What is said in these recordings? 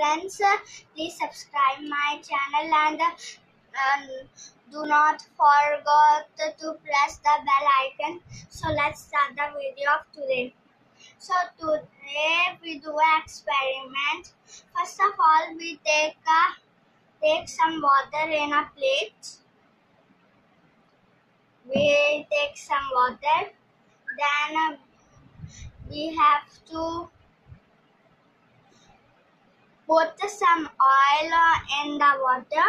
friends, uh, please subscribe my channel and um, do not forget to press the bell icon. So let's start the video of today. So today we do an experiment. First of all, we take a, take some water in a plate. We take some water. Then uh, we have to put some oil in the water.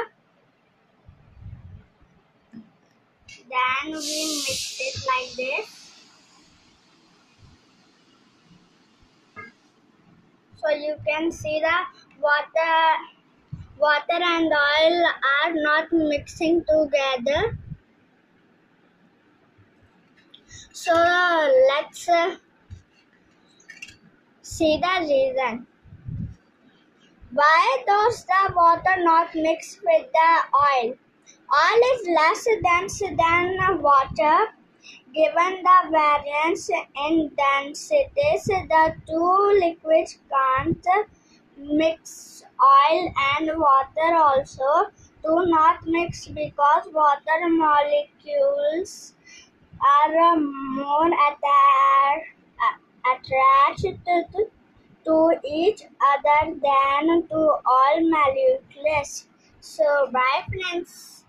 Then we mix it like this. So you can see the water, water and oil are not mixing together. So let's uh, see the reason. Why does the water not mix with the oil? Oil is less dense than water. Given the variance in densities, the two liquids can't mix. Oil and water also do not mix because water molecules are more atta- attached to each other than to all molecules. So, bye friends.